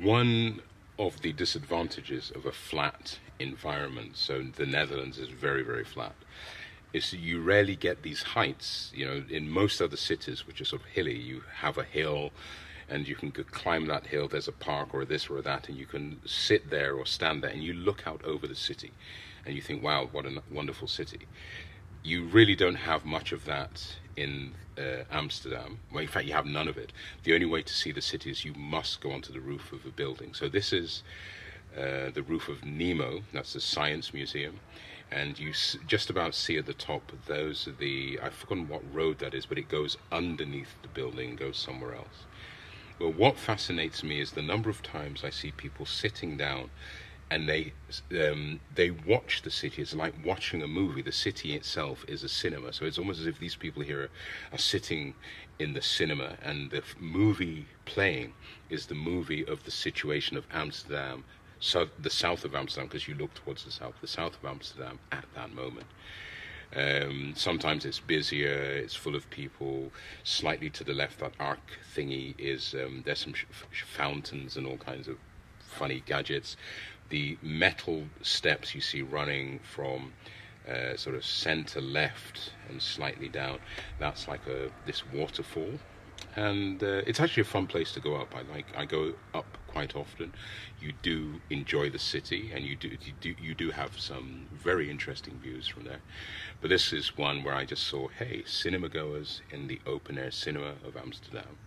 one of the disadvantages of a flat environment, so the Netherlands is very, very flat, is you rarely get these heights. You know, in most other cities, which are sort of hilly, you have a hill and you can climb that hill, there's a park or this or that, and you can sit there or stand there and you look out over the city and you think, wow, what a wonderful city. You really don't have much of that in uh, Amsterdam. Well, in fact, you have none of it. The only way to see the city is you must go onto the roof of a building. So this is uh, the roof of Nemo. That's the science museum, and you just about see at the top. Those are the I've forgotten what road that is, but it goes underneath the building, goes somewhere else. Well, what fascinates me is the number of times I see people sitting down and they um, they watch the city. It's like watching a movie. The city itself is a cinema, so it's almost as if these people here are, are sitting in the cinema, and the movie playing is the movie of the situation of Amsterdam, so the south of Amsterdam, because you look towards the south, the south of Amsterdam at that moment. Um, sometimes it's busier, it's full of people. Slightly to the left, that arc thingy is um, there's some fountains and all kinds of funny gadgets. The metal steps you see running from uh, sort of center left and slightly down, that's like a this waterfall and uh, it's actually a fun place to go up. I like I go up quite often. You do enjoy the city, and you do you do you do have some very interesting views from there. But this is one where I just saw, hey, cinema goers in the open air cinema of Amsterdam.